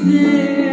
This.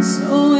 So